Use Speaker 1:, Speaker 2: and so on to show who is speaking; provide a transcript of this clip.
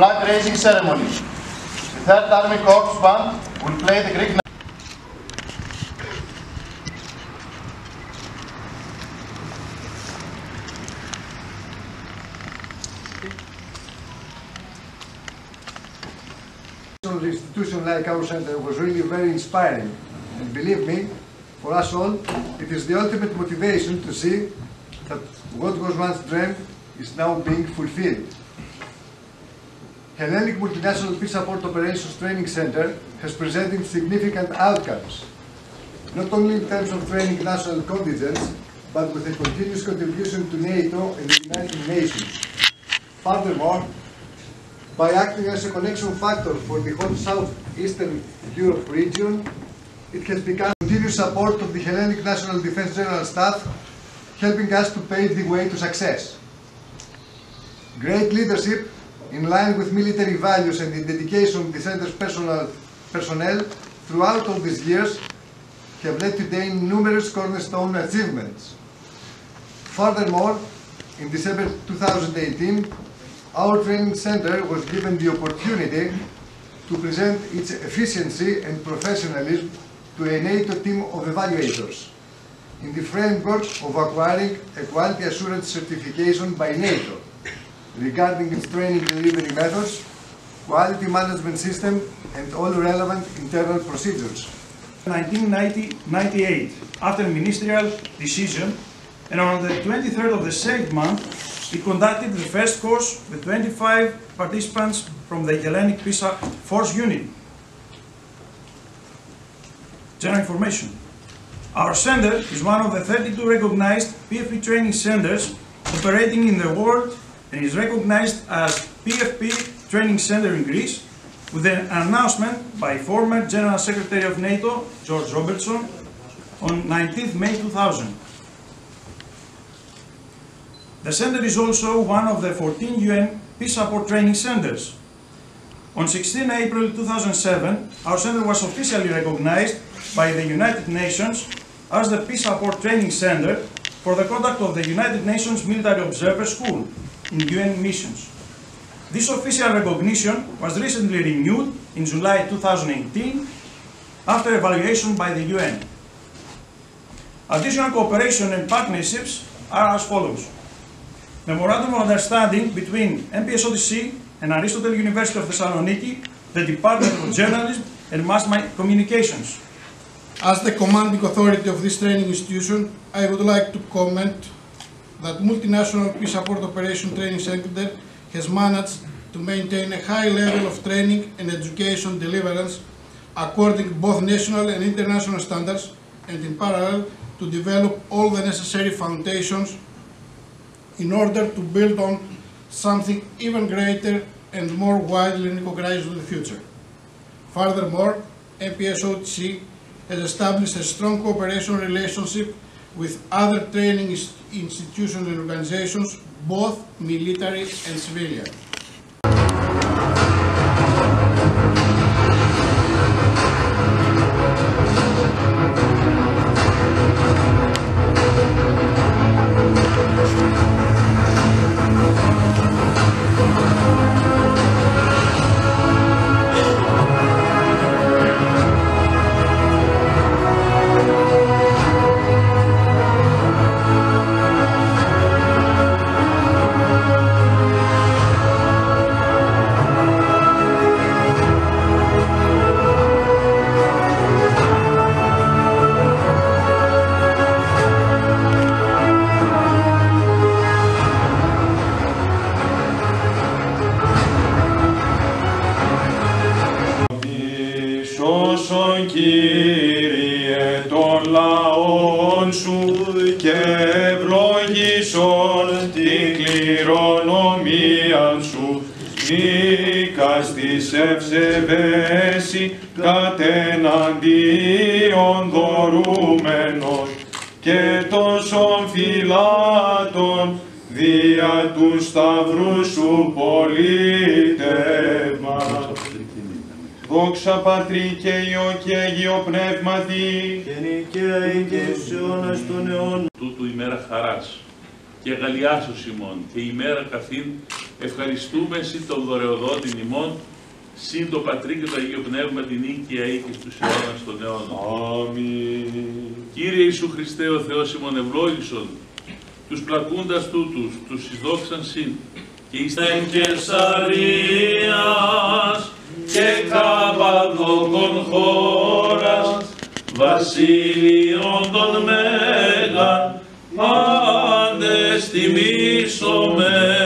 Speaker 1: flag raising ceremony. The 3rd Army Corps Band will play the Greek
Speaker 2: An institution like our center was really very inspiring. And believe me, for us all, it is the ultimate motivation to see that what was once dreamed is now being fulfilled. Hellenic Multinational Peace Support Operations Training Center has presented significant outcomes, not only in terms of training national contingents, but with a continuous contribution to NATO and the United Nations. Furthermore, by acting as a connection factor for the whole southeastern Europe region, it has become continuous support of the Hellenic National Defense General Staff, helping us to pave the way to success. Great leadership, in line with military values and the dedication of the center's personal, personnel throughout all these years, have led today numerous cornerstone achievements. Furthermore, in December 2018, our training center was given the opportunity to present its efficiency and professionalism to a NATO team of evaluators in the framework of acquiring a quality assurance certification by NATO regarding its training delivery methods, quality management system, and all relevant internal procedures.
Speaker 3: 1998, after ministerial decision, and on the 23rd of the same month, it conducted the first course with 25 participants from the Hellenic PISA Force Unit. General information. Our center is one of the 32 recognized PFP training centers operating in the world and is recognized as PFP Training Center in Greece with an announcement by former General Secretary of NATO, George Robertson, on 19th May 2000. The center is also one of the 14 UN Peace Support Training Centers. On 16 April 2007, our center was officially recognized by the United Nations as the Peace Support Training Center for the conduct of the United Nations Military Observer School in UN missions. This official recognition was recently renewed in July 2018 after evaluation by the UN. Additional cooperation and partnerships are as follows. Memorandum of Understanding between MPSOTC and Aristotle University of Thessaloniki, the Department of Journalism and Mass Communications.
Speaker 4: As the commanding authority of this training institution, I would like to comment that Multinational Peace Support Operation Training Center has managed to maintain a high level of training and education deliverance according both national and international standards and in parallel to develop all the necessary foundations in order to build on something even greater and more widely recognized in the future. Furthermore, MPSOTC has established a strong cooperation relationship with other training institutions and organizations, both military and civilian.
Speaker 5: Κύριε των λαών σου και ευλογήσον την κληρονομία σου νίκας της ευσεβέση κατεναντίον δωρούμενος και τόσων φυλάτων δια του σταυρού σου πολίτευμα. Δόξα Πατρί και Υιό και Αγίο Πνεύματι.
Speaker 6: και νικαία και στους αιώνας των αιώνων.
Speaker 7: τούτου ημέρα χαράς και αγαλιάσεως ημών και ημέρα καθήν Ευχαριστούμε συν τον δωρεοδότην ημών, συν το Πατρί και το Αγίο Πνεύμα την οίκαια ή και στους αιώνας των αιώνων.
Speaker 5: Αμήν.
Speaker 7: Κύριε Ιησού Χριστέ ο Θεός ημών ευλόγησον, τους πλακούντας τούτους, τους εισδόξαν συν, και εις την Κεσαρίας και Καπαδόκον χώρας, βασίλειον των Μέγαν, πάντες τιμήσομε